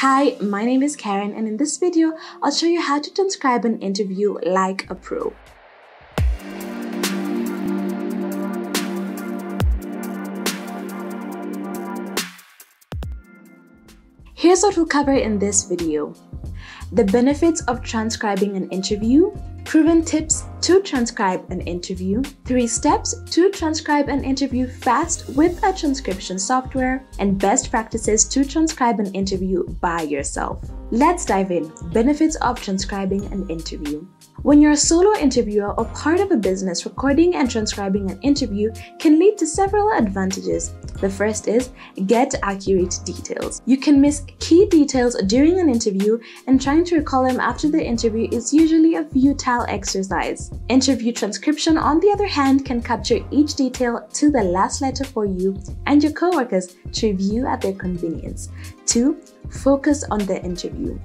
Hi, my name is Karen and in this video, I'll show you how to transcribe an interview like a pro. Here's what we'll cover in this video. The benefits of transcribing an interview, proven tips to transcribe an interview, three steps to transcribe an interview fast with a transcription software, and best practices to transcribe an interview by yourself. Let's dive in. Benefits of transcribing an interview. When you're a solo interviewer or part of a business, recording and transcribing an interview can lead to several advantages. The first is get accurate details. You can miss key details during an interview, and trying to recall them after the interview is usually a futile exercise. Interview transcription, on the other hand, can capture each detail to the last letter for you and your coworkers to review at their convenience. 2. Focus on the interview.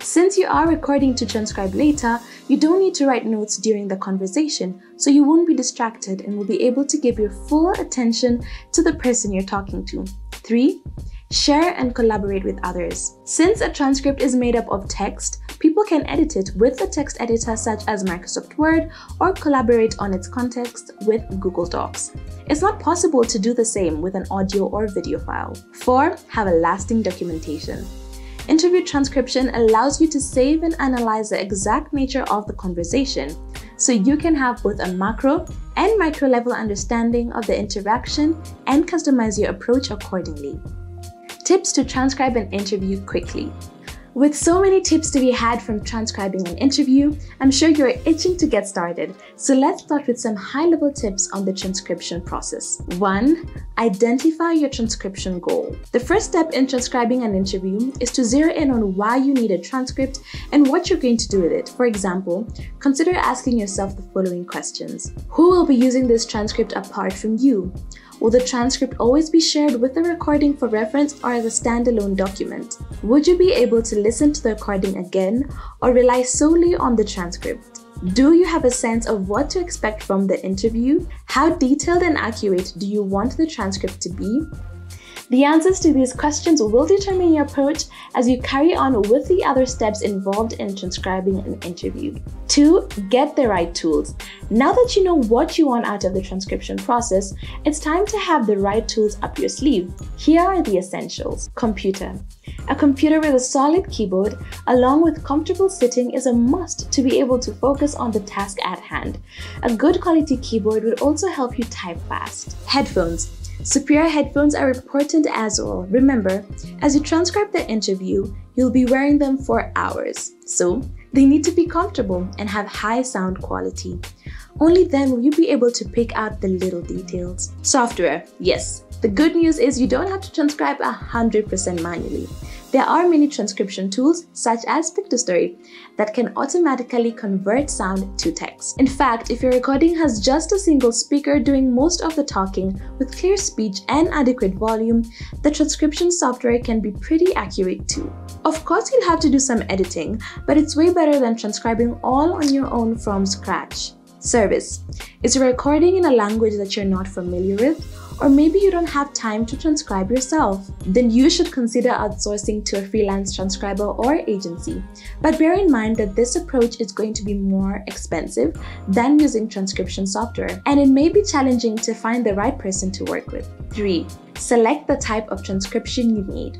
Since you are recording to transcribe later, you don't need to write notes during the conversation, so you won't be distracted and will be able to give your full attention to the person you're talking to. 3. Share and collaborate with others. Since a transcript is made up of text, people can edit it with a text editor such as Microsoft Word or collaborate on its context with Google Docs. It's not possible to do the same with an audio or video file. 4. Have a lasting documentation. Interview transcription allows you to save and analyze the exact nature of the conversation, so you can have both a macro and micro level understanding of the interaction and customize your approach accordingly. Tips to transcribe an interview quickly. With so many tips to be had from transcribing an interview, I'm sure you're itching to get started. So let's start with some high level tips on the transcription process. 1. Identify your transcription goal. The first step in transcribing an interview is to zero in on why you need a transcript and what you're going to do with it. For example, consider asking yourself the following questions Who will be using this transcript apart from you? Will the transcript always be shared with the recording for reference or as a standalone document? Would you be able to listen to the recording again or rely solely on the transcript? Do you have a sense of what to expect from the interview? How detailed and accurate do you want the transcript to be? The answers to these questions will determine your approach as you carry on with the other steps involved in transcribing an interview. 2. Get the right tools. Now that you know what you want out of the transcription process, it's time to have the right tools up your sleeve. Here are the essentials. Computer. A computer with a solid keyboard, along with comfortable sitting, is a must to be able to focus on the task at hand. A good quality keyboard would also help you type fast. Headphones. Superior headphones are important as well. Remember, as you transcribe the interview, you'll be wearing them for hours. So, they need to be comfortable and have high sound quality. Only then will you be able to pick out the little details. Software, yes. The good news is you don't have to transcribe 100% manually. There are many transcription tools, such as Piktostory, that can automatically convert sound to text. In fact, if your recording has just a single speaker doing most of the talking with clear speech and adequate volume, the transcription software can be pretty accurate too. Of course, you'll have to do some editing, but it's way better than transcribing all on your own from scratch. Service is a recording in a language that you're not familiar with or maybe you don't have time to transcribe yourself. Then you should consider outsourcing to a freelance transcriber or agency. But bear in mind that this approach is going to be more expensive than using transcription software, and it may be challenging to find the right person to work with. 3. Select the type of transcription you need.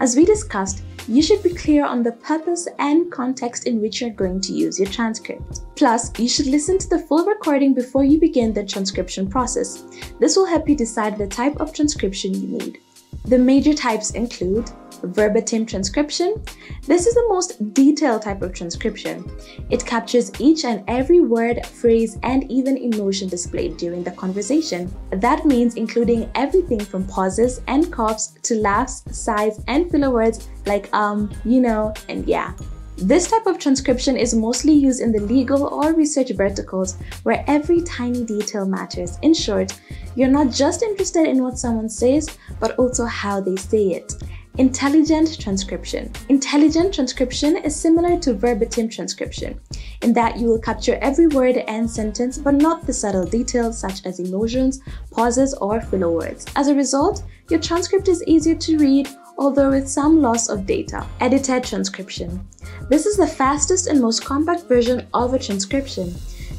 As we discussed, you should be clear on the purpose and context in which you're going to use your transcript. Plus, you should listen to the full recording before you begin the transcription process. This will help you decide the type of transcription you need. The major types include verbatim transcription. This is the most detailed type of transcription. It captures each and every word, phrase, and even emotion displayed during the conversation. That means including everything from pauses and coughs to laughs, sighs, and filler words like um, you know, and yeah. This type of transcription is mostly used in the legal or research verticals where every tiny detail matters. In short, you're not just interested in what someone says, but also how they say it. Intelligent transcription. Intelligent transcription is similar to verbatim transcription in that you will capture every word and sentence, but not the subtle details such as emotions, pauses, or filler words. As a result, your transcript is easier to read, although with some loss of data. Edited transcription. This is the fastest and most compact version of a transcription.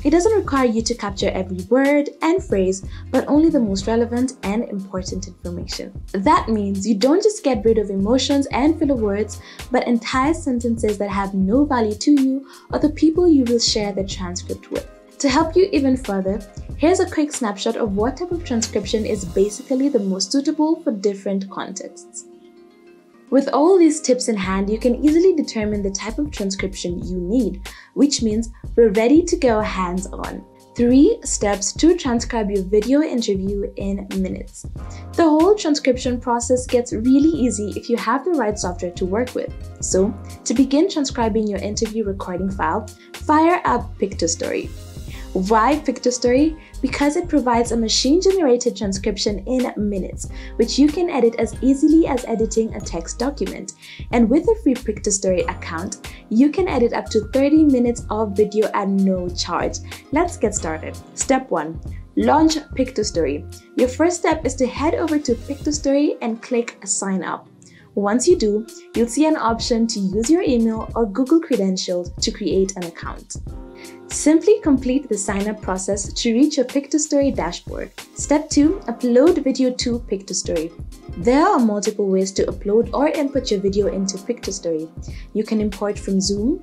It doesn't require you to capture every word and phrase, but only the most relevant and important information. That means you don't just get rid of emotions and filler words, but entire sentences that have no value to you or the people you will share the transcript with. To help you even further, here's a quick snapshot of what type of transcription is basically the most suitable for different contexts. With all these tips in hand, you can easily determine the type of transcription you need, which means we're ready to go hands-on. 3 steps to transcribe your video interview in minutes. The whole transcription process gets really easy if you have the right software to work with. So, to begin transcribing your interview recording file, fire up Piktostory. Why Piktostory? Because it provides a machine-generated transcription in minutes, which you can edit as easily as editing a text document. And with a free Piktostory account, you can edit up to 30 minutes of video at no charge. Let's get started. Step 1. Launch Piktostory. Your first step is to head over to Piktostory and click Sign Up. Once you do, you'll see an option to use your email or Google credentials to create an account. Simply complete the sign-up process to reach your Piktostory dashboard. Step 2. Upload video to Piktostory. There are multiple ways to upload or input your video into Piktostory. You can import from Zoom,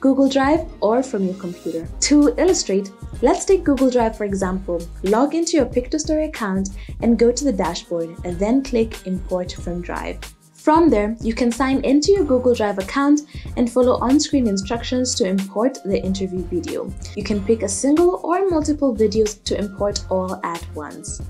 Google Drive, or from your computer. To illustrate, let's take Google Drive for example. Log into your Piktostory account and go to the dashboard and then click Import from Drive. From there, you can sign into your Google Drive account and follow on-screen instructions to import the interview video. You can pick a single or multiple videos to import all at once.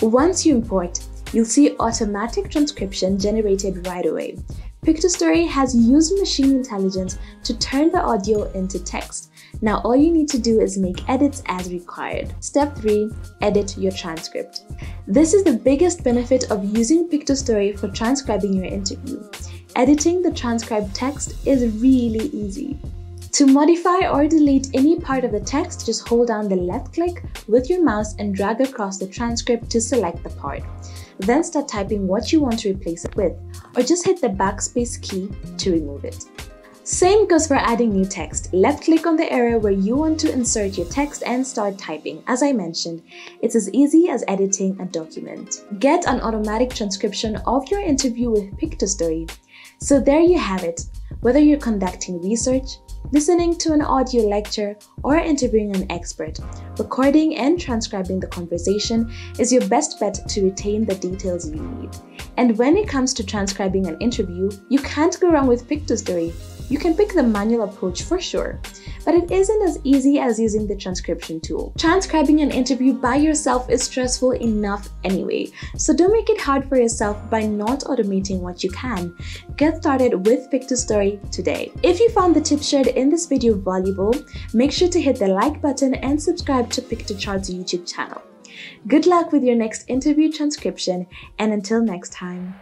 Once you import, you'll see automatic transcription generated right away. Piktostory has used machine intelligence to turn the audio into text. Now all you need to do is make edits as required. Step 3. Edit your transcript. This is the biggest benefit of using Piktostory for transcribing your interview. Editing the transcribed text is really easy. To modify or delete any part of the text, just hold down the left click with your mouse and drag across the transcript to select the part. Then start typing what you want to replace it with, or just hit the backspace key to remove it. Same goes for adding new text. Left click on the area where you want to insert your text and start typing. As I mentioned, it's as easy as editing a document. Get an automatic transcription of your interview with Piktostory. So there you have it. Whether you're conducting research, listening to an audio lecture, or interviewing an expert, recording and transcribing the conversation is your best bet to retain the details you need. And when it comes to transcribing an interview, you can't go wrong with Piktostory. You can pick the manual approach for sure, but it isn't as easy as using the transcription tool. Transcribing an interview by yourself is stressful enough anyway, so don't make it hard for yourself by not automating what you can. Get started with Piktostory today. If you found the tips shared in this video valuable, make sure to hit the like button and subscribe to Piktochart YouTube channel. Good luck with your next interview transcription, and until next time.